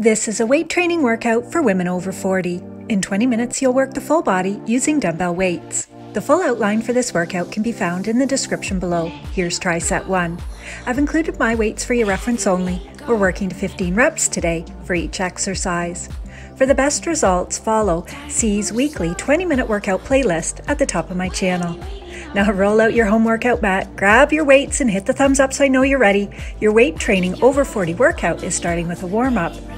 This is a weight training workout for women over 40. In 20 minutes, you'll work the full body using dumbbell weights. The full outline for this workout can be found in the description below. Here's triset 1. I've included my weights for your reference only. We're working to 15 reps today for each exercise. For the best results, follow Cee's weekly 20 minute workout playlist at the top of my channel. Now roll out your home workout mat, grab your weights, and hit the thumbs up so I know you're ready. Your weight training over 40 workout is starting with a warm up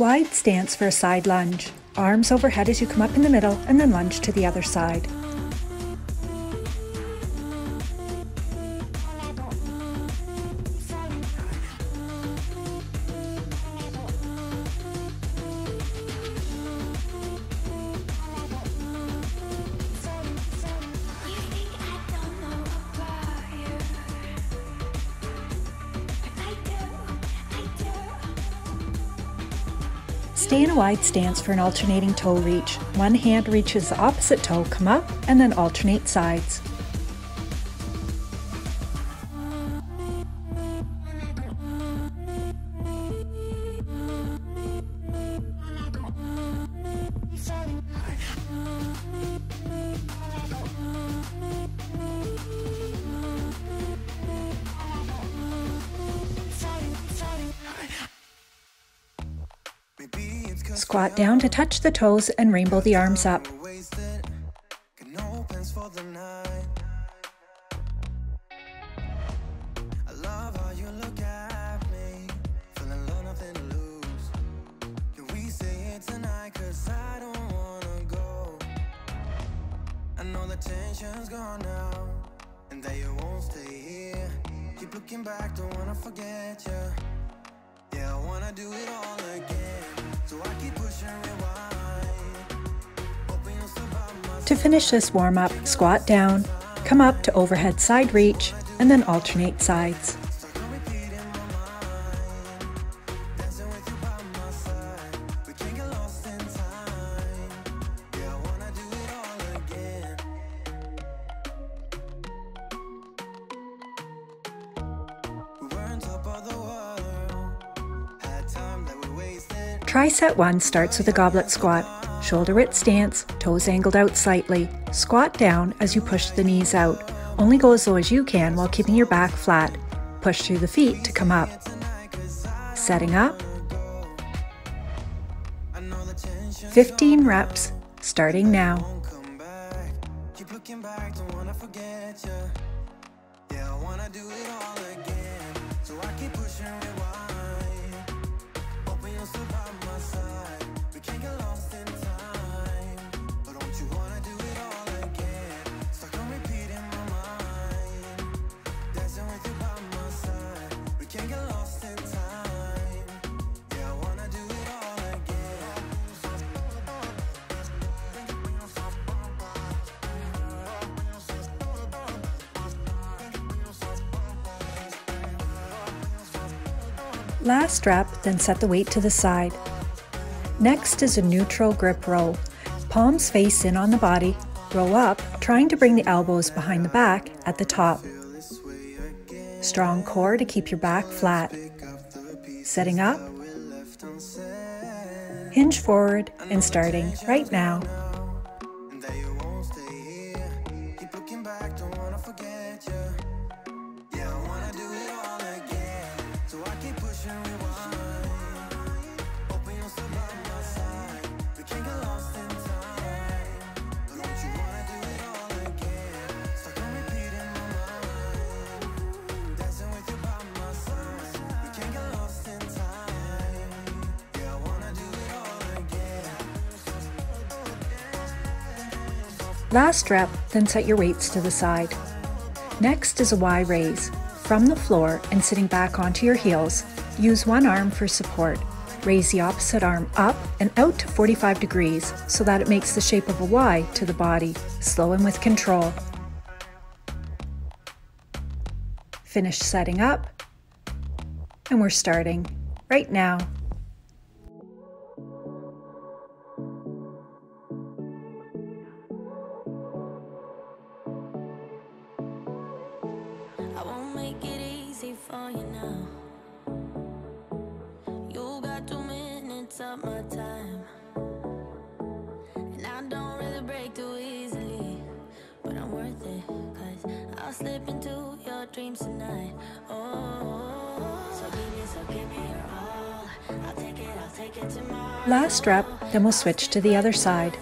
Wide stance for a side lunge. Arms overhead as you come up in the middle and then lunge to the other side. Stay in a wide stance for an alternating toe reach. One hand reaches the opposite toe, come up, and then alternate sides. Squat down to touch the toes and rainbow the arms up. To finish this warm up, squat down, come up to overhead side reach, and then alternate sides. Triset 1 starts with a goblet squat. Shoulder width stance, toes angled out slightly. Squat down as you push the knees out. Only go as low as you can while keeping your back flat. Push through the feet to come up. Setting up. 15 reps, starting now. Last rep, then set the weight to the side. Next is a neutral grip row. Palms face in on the body, row up, trying to bring the elbows behind the back at the top. Strong core to keep your back flat. Setting up, hinge forward and starting right now. Last rep, then set your weights to the side. Next is a Y raise. From the floor and sitting back onto your heels, use one arm for support. Raise the opposite arm up and out to 45 degrees so that it makes the shape of a Y to the body, slow and with control. Finish setting up, and we're starting right now. Last rep, then we'll switch to the other side.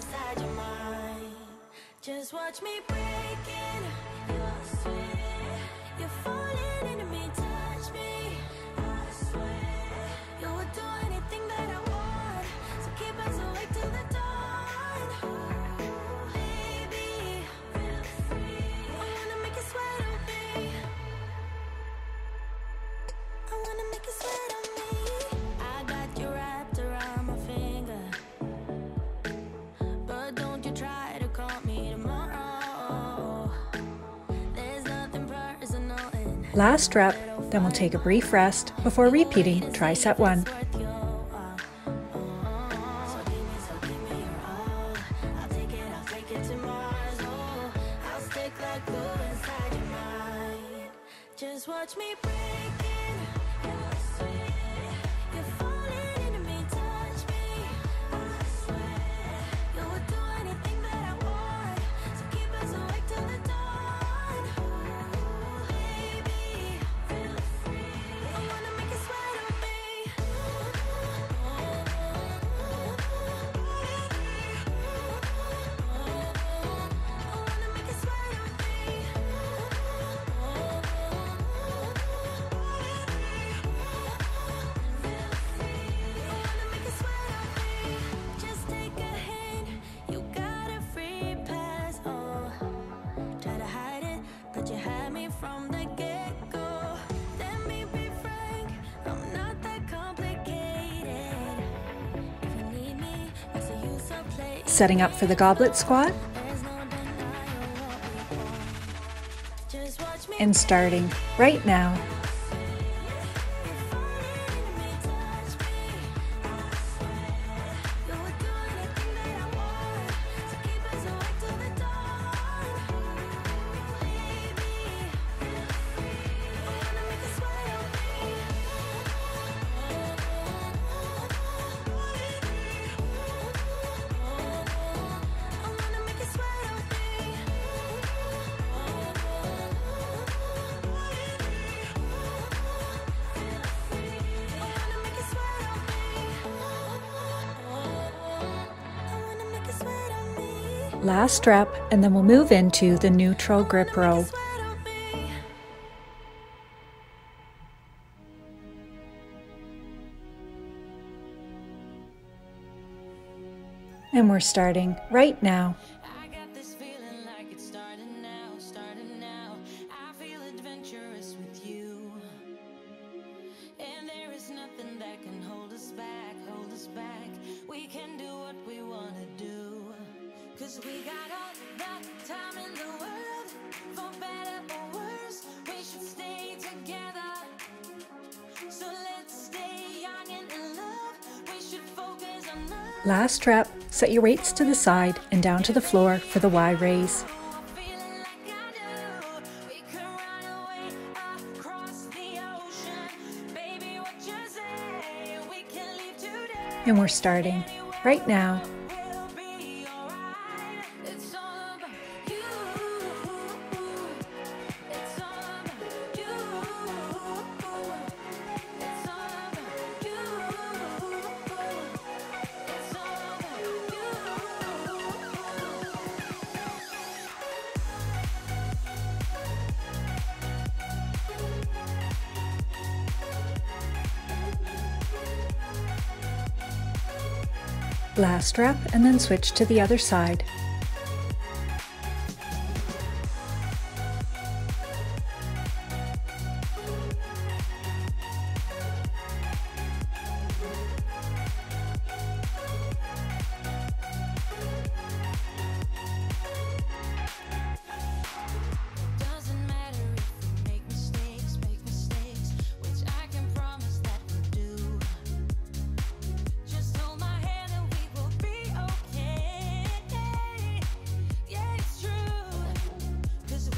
Last rep, then we'll take a brief rest before repeating triset 1. Setting up for the goblet squat and starting right now. Last rep, and then we'll move into the neutral grip row. And we're starting right now. Last strap, set your weights to the side and down to the floor for the Y raise. And we're starting right now. Last strap and then switch to the other side.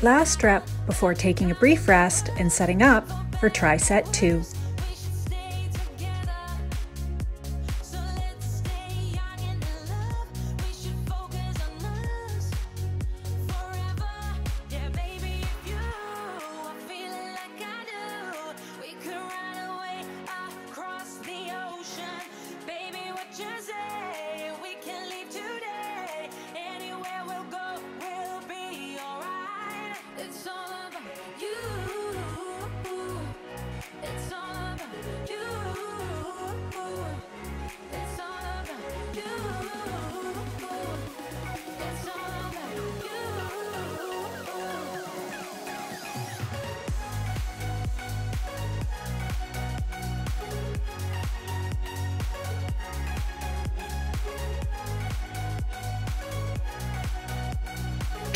Last strap before taking a brief rest and setting up for triset 2.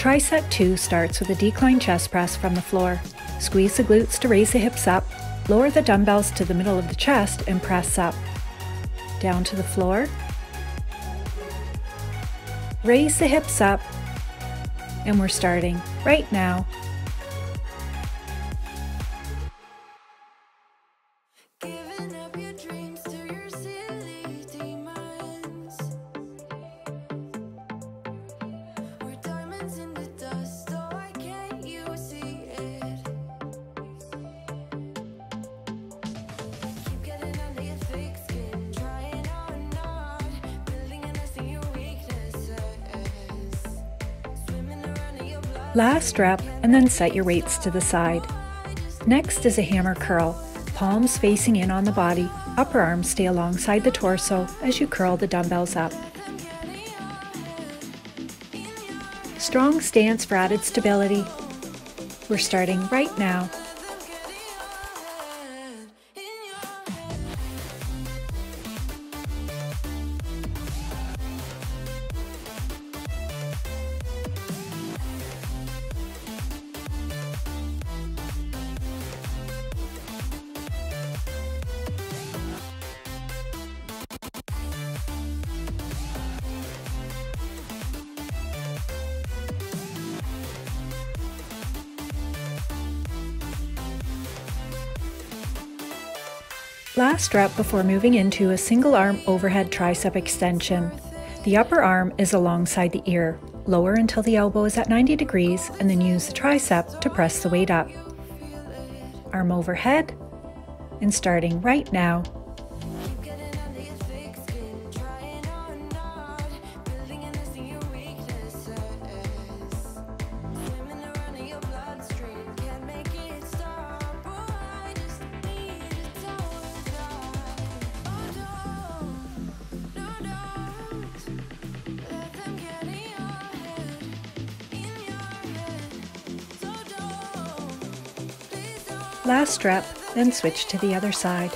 Triset 2 starts with a decline chest press from the floor. Squeeze the glutes to raise the hips up, lower the dumbbells to the middle of the chest and press up. Down to the floor. Raise the hips up. And we're starting right now. Last strap and then set your weights to the side. Next is a hammer curl, palms facing in on the body, upper arms stay alongside the torso as you curl the dumbbells up. Strong stance for added stability. We're starting right now. Last rep before moving into a single arm overhead tricep extension. The upper arm is alongside the ear. Lower until the elbow is at 90 degrees and then use the tricep to press the weight up. Arm overhead and starting right now. Last strep, then switch to the other side.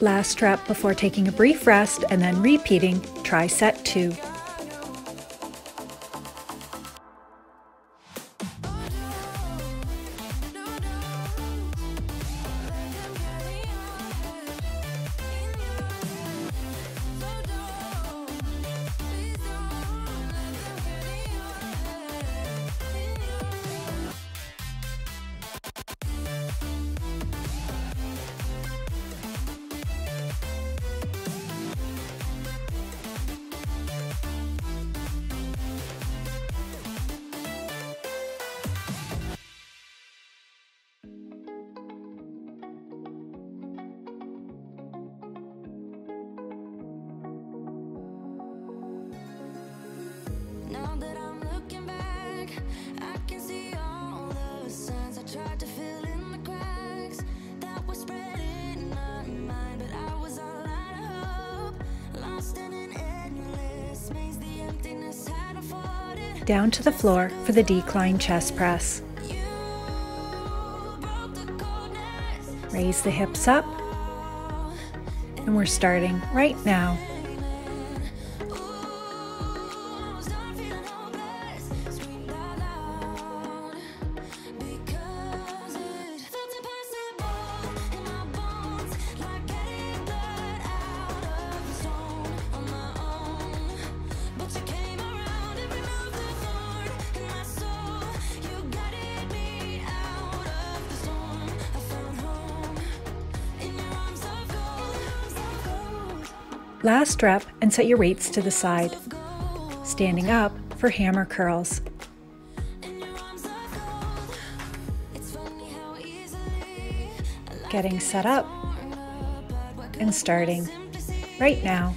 last rep before taking a brief rest and then repeating triset 2. Down to the floor for the decline chest press. Raise the hips up. And we're starting right now. Last rep and set your weights to the side. Standing up for hammer curls. Getting set up and starting right now.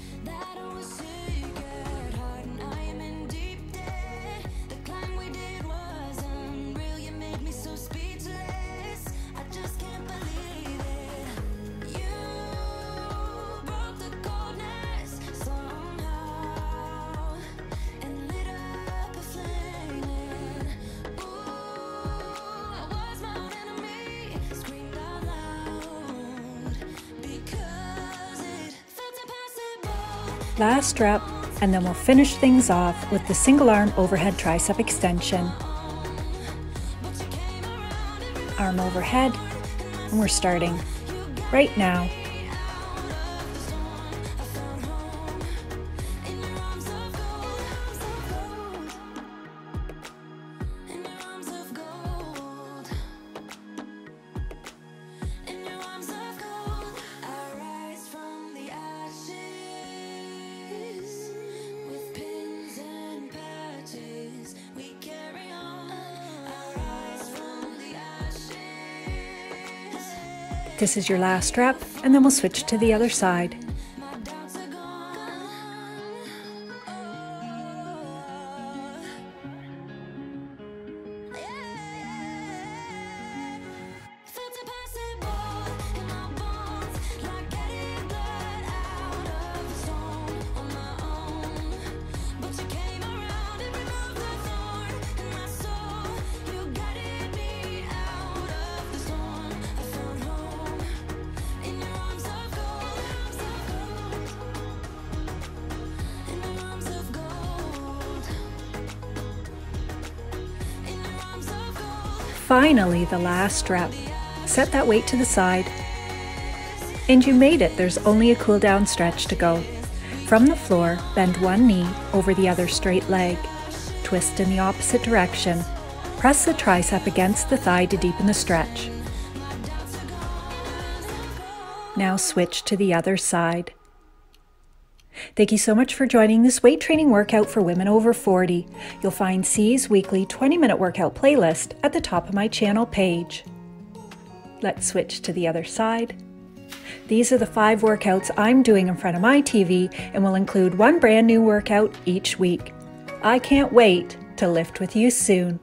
Last rep, and then we'll finish things off with the single arm overhead tricep extension. Arm overhead, and we're starting right now. This is your last rep, and then we'll switch to the other side. Finally, the last rep. Set that weight to the side. And you made it. There's only a cool down stretch to go. From the floor, bend one knee over the other straight leg. Twist in the opposite direction. Press the tricep against the thigh to deepen the stretch. Now switch to the other side. Thank you so much for joining this weight training workout for women over 40. You'll find Cee's weekly 20 minute workout playlist at the top of my channel page. Let's switch to the other side. These are the five workouts I'm doing in front of my TV and will include one brand new workout each week. I can't wait to lift with you soon.